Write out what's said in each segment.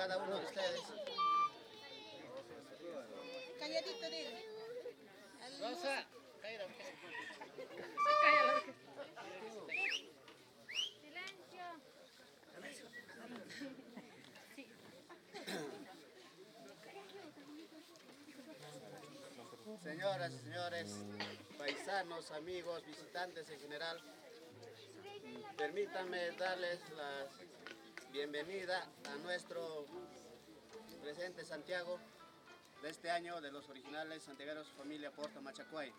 cada uno de ustedes. Calladito, dile. Rosa, Señoras y señores, paisanos, amigos, visitantes en general, permítanme darles la bienvenida a nuestro presente Santiago de este año de los originales santiagueros familia Porta Machacuay.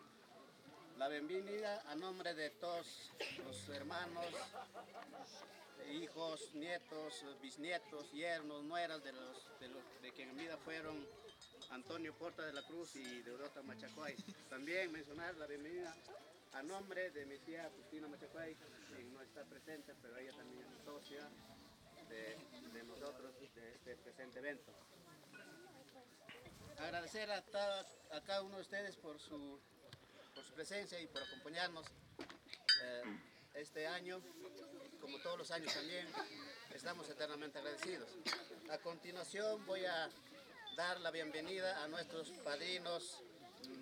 La bienvenida a nombre de todos los hermanos, hijos, nietos, bisnietos, yernos, nueras de los de, los, de que en vida fueron Antonio Porta de la Cruz y Deodota Machacuay. También mencionar la bienvenida a nombre de mi tía Justina Machacuay, quien no está presente, pero ella también es socia de, nosotros de este presente evento. Agradecer a, cada uno de ustedes por su, por su presencia y por acompañarnos eh, este año, como todos los años también, estamos eternamente agradecidos. A continuación voy a dar la bienvenida a nuestros padrinos,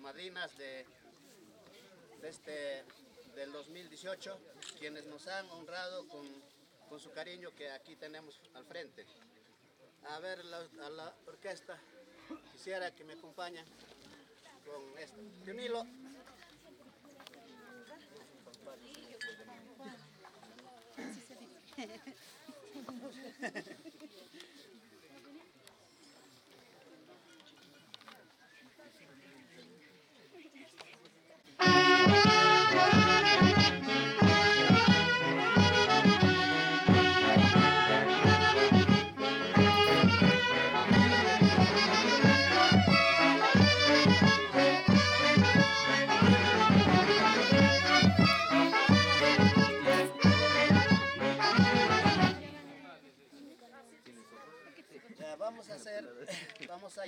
madrinas de este, del 2018, quienes nos han honrado con, con su cariño que aquí tenemos al frente. A ver a la orquesta, quisiera que me acompañen con esto. Camilo.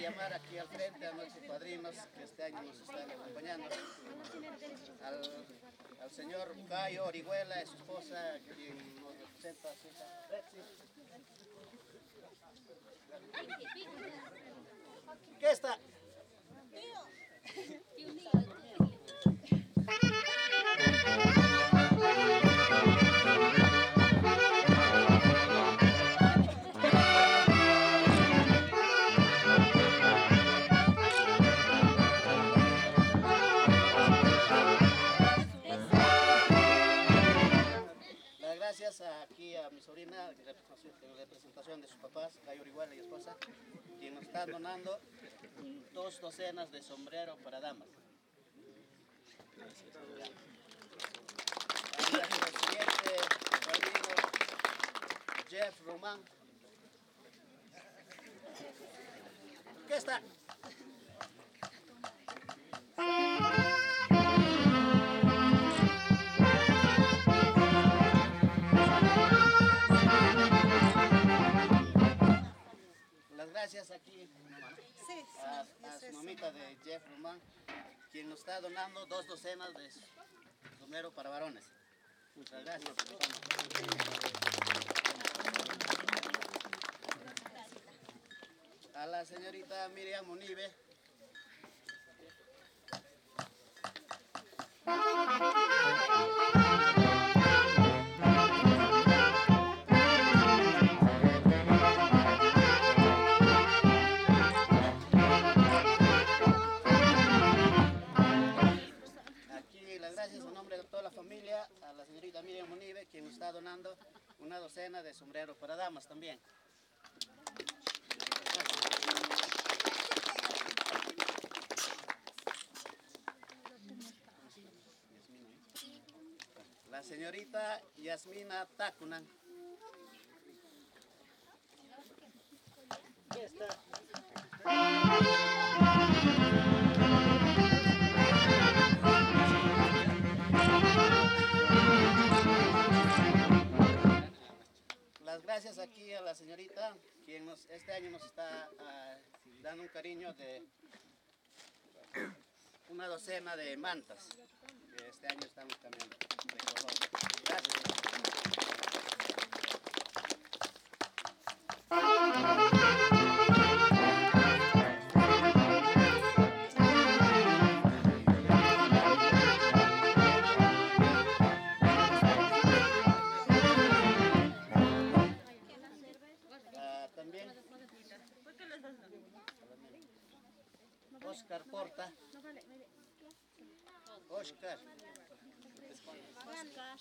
Llamar aquí al frente a nuestros padrinos que este año nos están acompañando. Al, al señor Cayo Orihuela y su esposa, quien nos representa a Susa Rexi. ¿Qué está? Las gracias aquí a mi sobrina en representación- en representación de sus papás, Cayo y esposa, quien nos está donando dos docenas de sombrero para damas. Padrino, Jeff Román. ¿Qué está? Gracias aquí Sí, a, sí, a su mamita de Jeff Román, quien nos está donando dos docenas de sombrero para varones. Muchas gracias. A la señorita Miriam Munive. está donando una docena de sombreros para damas también. La señorita Yasmina Takunan. Aquí está. Gracias aquí a la señorita, quien nos, este año nos está ah, dando un cariño de una docena de mantas, que este año estamos cambiando de color. Gracias.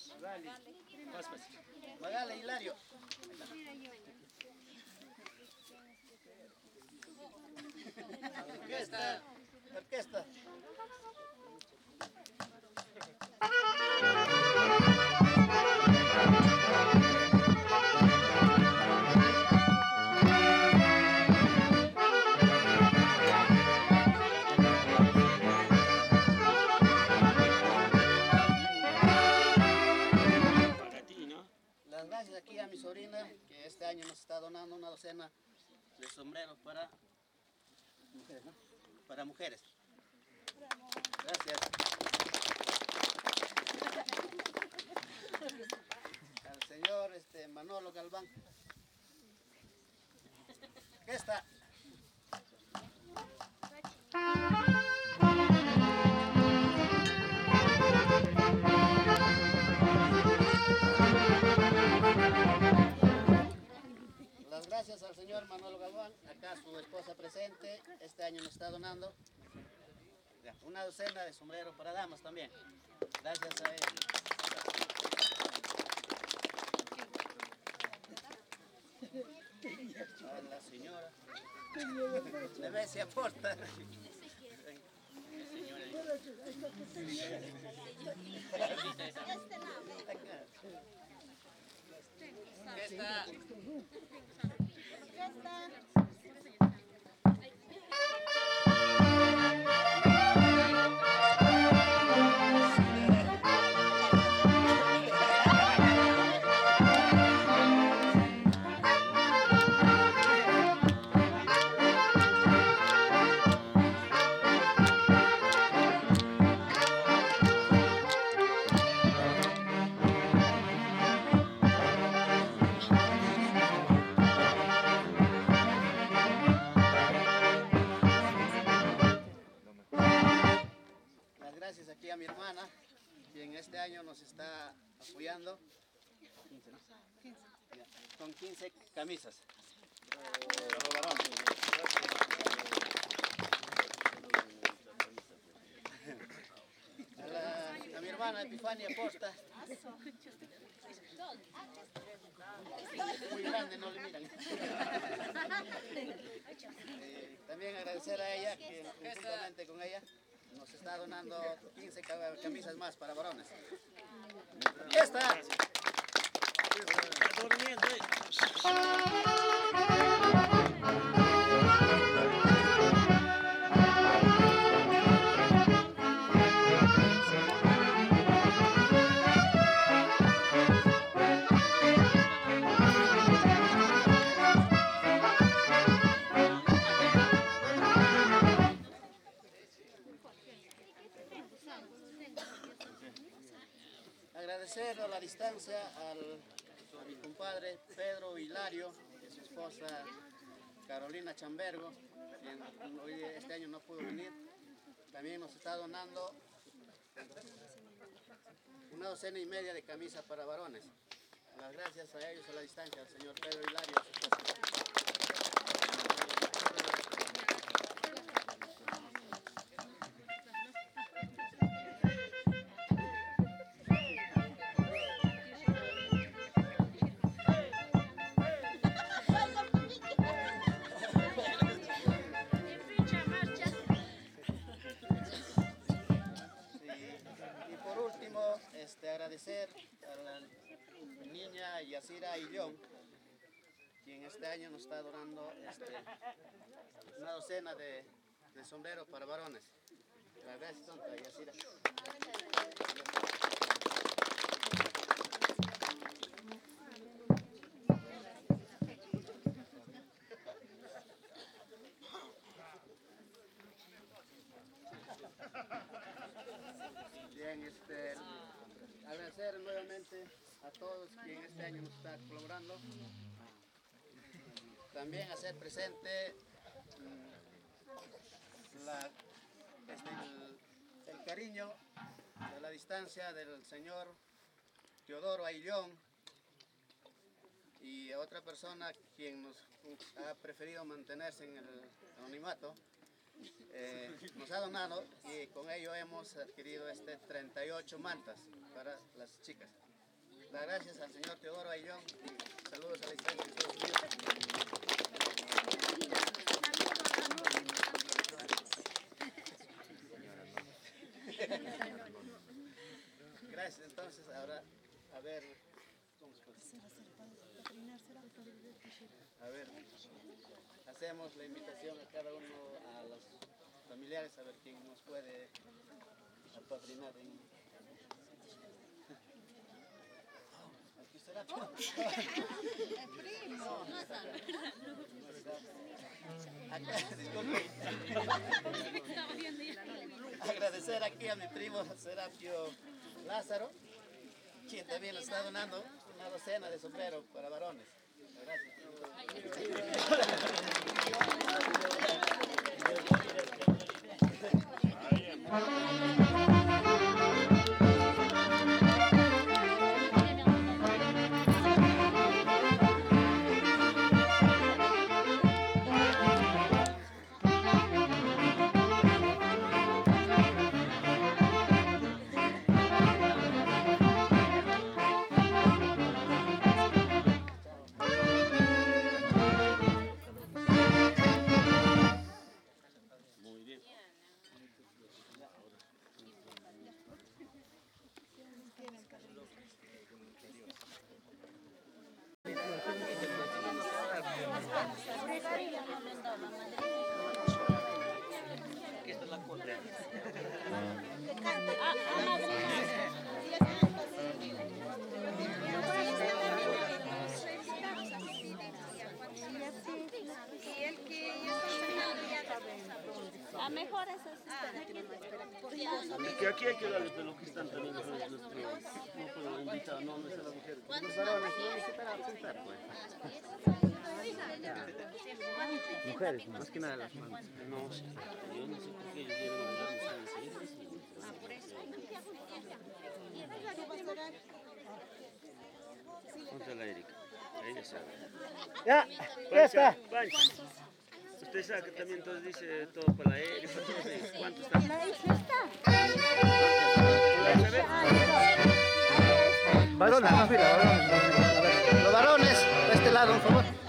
Magali. Magali Hilario. Orquesta. Orquesta. Docena de sombreros para mujeres, ¿no? Para mujeres. Gracias. Al señor este, Manolo Galván. ¿Qué gracias al señor Manolo Galván, acá su esposa presente, este año nos está donando una docena de sombreros para damas también. Gracias a él. A la señora. Debe se aporta. ¿Qué está? Las hermana, quien este año nos está apoyando. 15, ¿no? Ya, Con 15 camisas. A, la- a mi hermana Epifania Posta. Muy grande, no le miran. Eh, también agradecer a ella que juntamente con ella nos está donando 15 ca- camisas más para varones. Ya está. Distancia al, a mi compadre Pedro Hilario y su esposa Carolina Chambergo, quien hoy este año no pudo venir. También nos está donando una docena y media de camisas para varones. Las gracias a ellos a la distancia, al señor Pedro Hilario su esposa. Yasira Illón, quien este año nos está donando este, una docena de, de sombreros para varones. Gracias, tonta Yasira. Todos quienes este año nos están colaborando. También hacer presente mm, este, el, cariño de la distancia del señor Teodoro Aillón y otra persona quien nos ha preferido mantenerse en el anonimato. eh, nos ha donado y con ello hemos adquirido este 38 mantas para las chicas. Gracias al señor Teodoro Aillón y saludos a la distancia. Gracias, entonces ahora a ver. ¿cómo se puede? A ver, hacemos la invitación a cada uno, a los familiares, a ver quién nos puede apadrinar. En... Agradecer aquí a mi primo Serapio Lázaro, quien también nos está donando una docena de sombreros para varones. Gracias. Los varones no necesitan apuntar, pues. Mujeres, más que nada las manos. No, yo no sé por qué ellos dieron a las mujeres. Contra la Erika. Ella sabe. Ya, ya está. Usted sabe que también entonces dice todo para la Erika, para todos ellos. ¿Cuánto está? Varones, varones, Los varones, a este lado, por favor.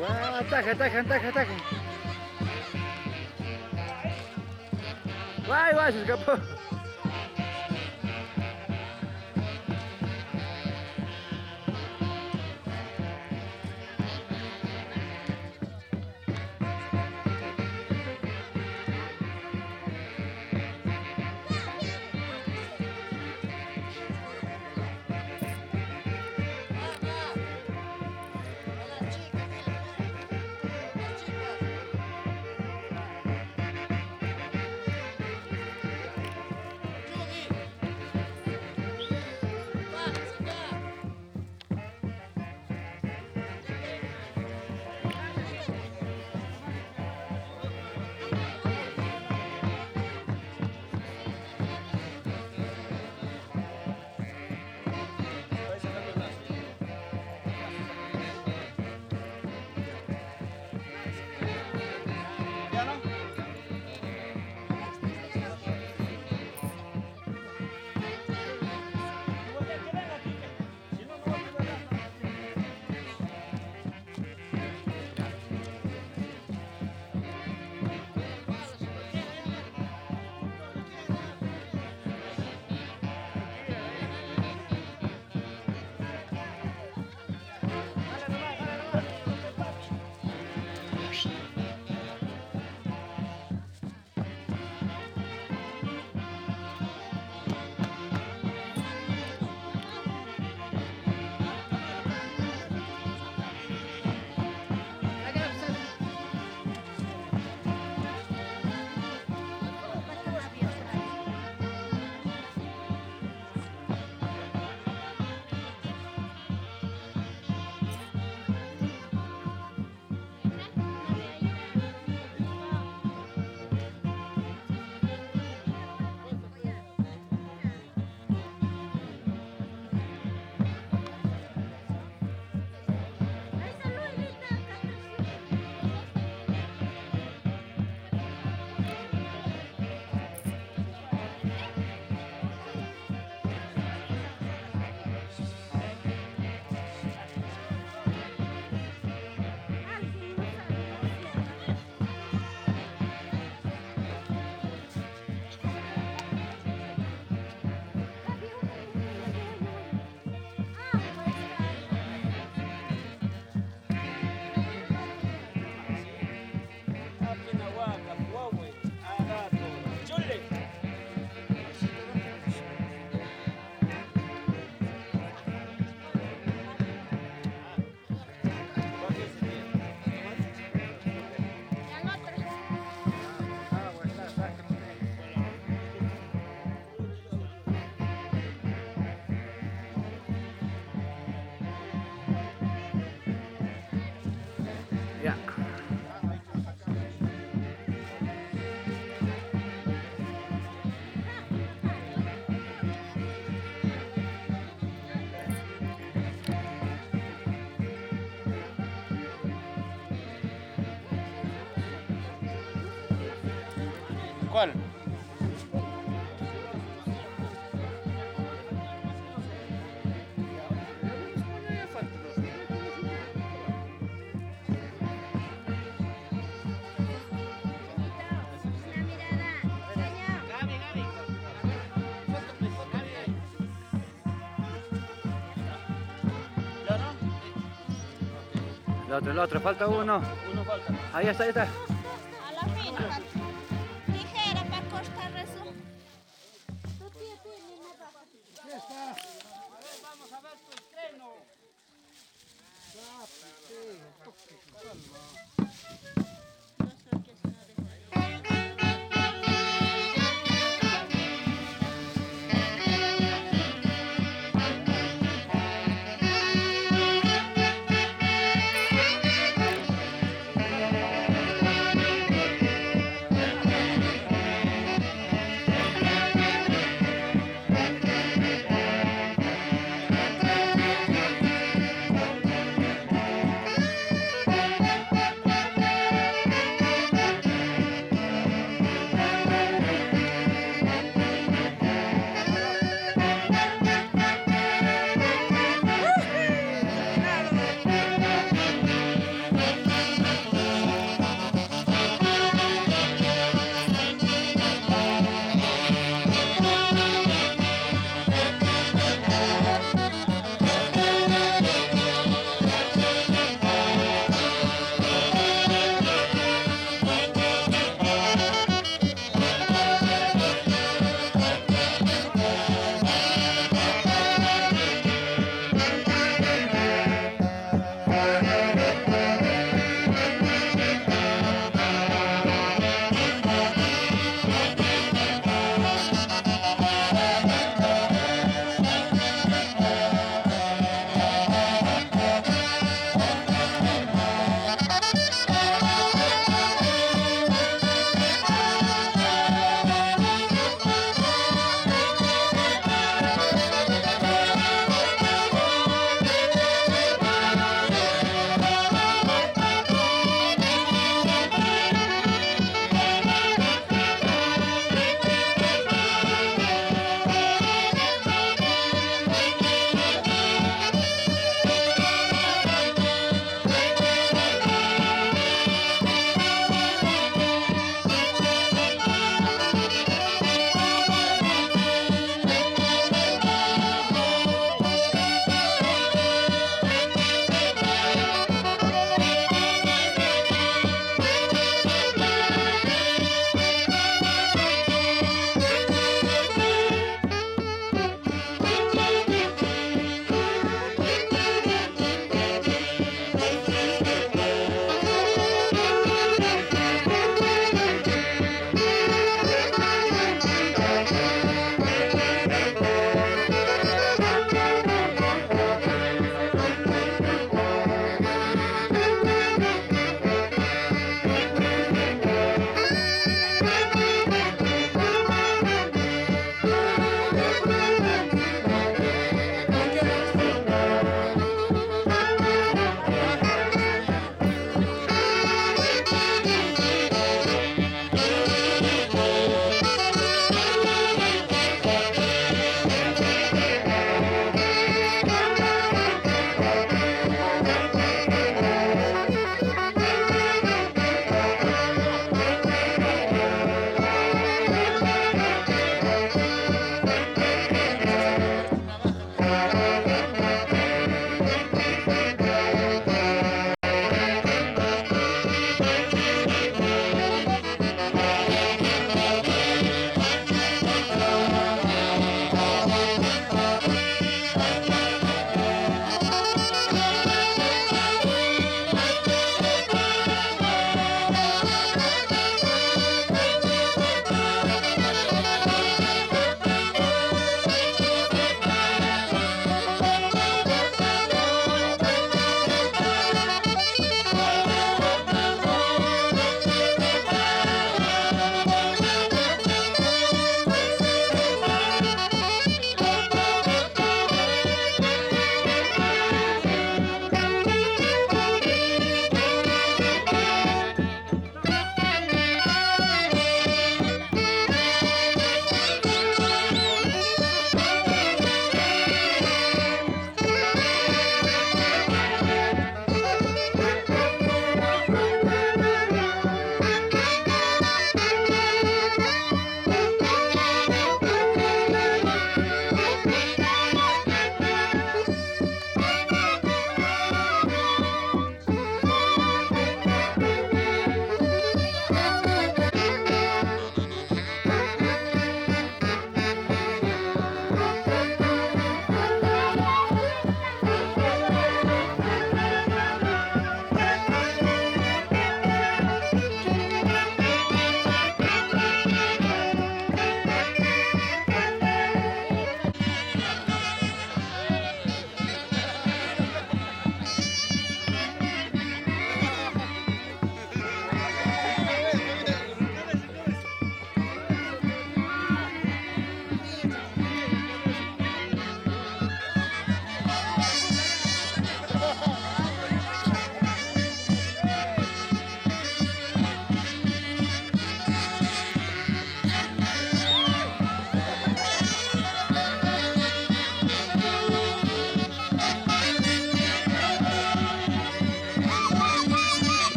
Guau, ataque, ataque, ataque. Guay, guay, se escapó. ¿Cuál? ¿Ya no? El otro, el otro, falta uno. Uno falta. Ahí está, ahí está.